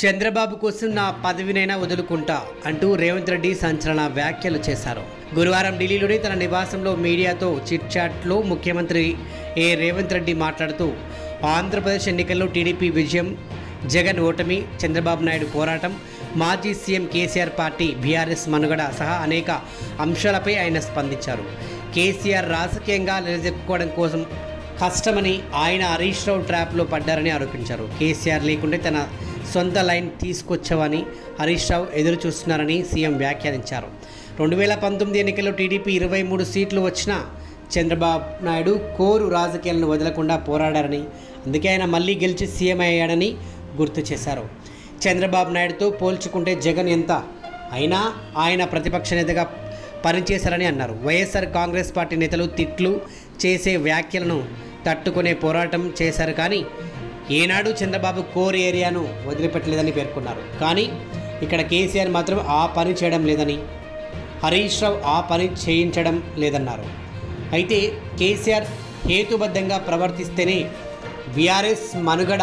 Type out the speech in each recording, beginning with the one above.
చంద్రబాబు కోసం నా పదవినైనా వదులుకుంటా అంటూ రేవంత్ రెడ్డి సంచలన వ్యాఖ్యలు చేశారు. గురువారం ఢిల్లీలోని తన నివాసంలో మీడియాతో చిట్ చాట్లో ముఖ్యమంత్రి ఏ రేవంత్ రెడ్డి మాట్లాడుతూ ఆంధ్రప్రదేశ్ ఎన్నికల్లో టీడీపీ విజయం జగన్ ఓటమి చంద్రబాబు నాయుడు పోరాటం మాజీ సీఎం కేసీఆర్ పార్టీ బీఆర్ఎస్ మనుగడ సహా అనేక అంశాలపై ఆయన స్పందించారు. కేసీఆర్ రాజకీయంగా నిలదొక్కుకోవడం కోసం కష్టమని ఆయన హరీష్ రావు ట్రాప్లో పడ్డారని ఆరోపించారు. కేసీఆర్ లేకుంటే తన సొంత లైన్ తీసుకొచ్చావని హరీష్ రావు ఎదురు చూస్తున్నారని సీఎం వ్యాఖ్యానించారు. రెండు వేల పంతొమ్మిది ఎన్నికల్లో టీడీపీ ఇరవై మూడు సీట్లు వచ్చినా చంద్రబాబు నాయుడు కోరు రాజకీయాలను వదలకుండా పోరాడారని అందుకే ఆయన మళ్ళీ గెలిచి సీఎం అయ్యాడని గుర్తు చేశారు. చంద్రబాబు నాయుడుతో పోల్చుకుంటే జగన్ ఎంత అయినా ఆయన ప్రతిపక్ష నేతగా పనిచేశారని అన్నారు. వైఎస్ఆర్ కాంగ్రెస్ పార్టీ నేతలు తిట్లు చేసే వ్యాఖ్యలను తట్టుకునే పోరాటం చేశారు కానీ ఏనాడు చంద్రబాబు కోర్ ఏరియాను వదిలిపెట్టలేదని పేర్కొన్నారు. కానీ ఇక్కడ కేసీఆర్ మాత్రం ఆ పని చేయడం లేదని హరీష్ రావు ఆ పని చేయించడం లేదన్నారు. అయితే కేసీఆర్ హేతుబద్ధంగా ప్రవర్తిస్తేనే బీఆర్ఎస్ మనుగడ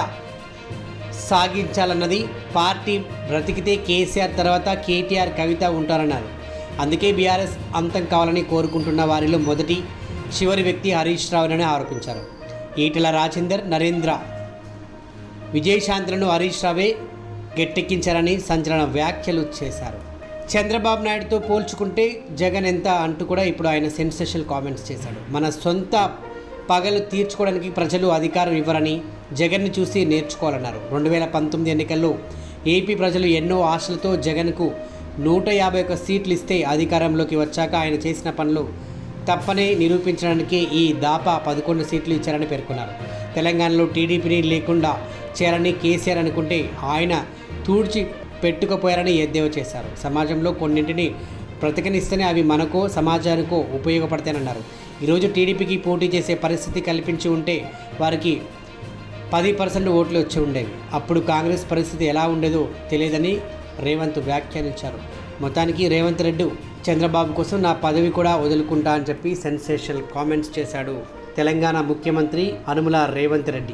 సాగించాలన్నది పార్టీ బ్రతికితే కేసీఆర్ తర్వాత కేటీఆర్ కవిత ఉంటారన్నారు. అందుకే బీఆర్ఎస్ అంతం కావాలని కోరుకుంటున్న వారిలో మొదటి చివరి వ్యక్తి హరీష్ రావులని ఆరోపించారు. ఈటెల రాజేందర్ నరేంద్ర విజయశాంతులను హరీష్ రావే గట్టెక్కించారని సంచలన వ్యాఖ్యలు చేశారు. చంద్రబాబు నాయుడుతో పోల్చుకుంటే జగన్ ఎంత అంటూ కూడా ఇప్పుడు ఆయన సెన్సేషనల్ కామెంట్స్ చేశాడు. మన సొంత పగలు తీర్చుకోవడానికి ప్రజలు అధికారం ఇవ్వరని జగన్ని చూసి నేర్చుకోవాలన్నారు. రెండు వేల పంతొమ్మిది ఎన్నికల్లో ఏపీ ప్రజలు ఎన్నో ఆశలతో జగన్కు నూట యాభై ఒక్క సీట్లు ఇస్తే అధికారంలోకి వచ్చాక ఆయన చేసిన పనులు తప్పని నిరూపించడానికి ఈ దాపా పదకొండు సీట్లు ఇచ్చారని పేర్కొన్నారు. తెలంగాణలో టీడీపీని లేకుండా చేయాలని కేసీఆర్ అనుకుంటే ఆయన తూడ్చి పెట్టుకుపోయారని ఎద్దేవా చేశారు. సమాజంలో కొన్నింటిని బ్రతకనిస్తేనే అవి మనకో సమాజానికో ఉపయోగపడతాయన్నారు. ఈరోజు టీడీపీకి పోటీ చేసే పరిస్థితి కల్పించి ఉంటే వారికి పది పర్సెంట్ ఓట్లు వచ్చి ఉండేవి. అప్పుడు కాంగ్రెస్ పరిస్థితి ఎలా ఉండేదో తెలియదని రేవంత్ వ్యాఖ్యానించారు. మొత్తానికి రేవంత్ రెడ్డి చంద్రబాబు కోసం నా పదవి కూడా వదులుకుంటా అని చెప్పి సెన్సేషనల్ కామెంట్స్ చేశాడు తెలంగాణ ముఖ్యమంత్రి అనుముల రేవంత్ రెడ్డి.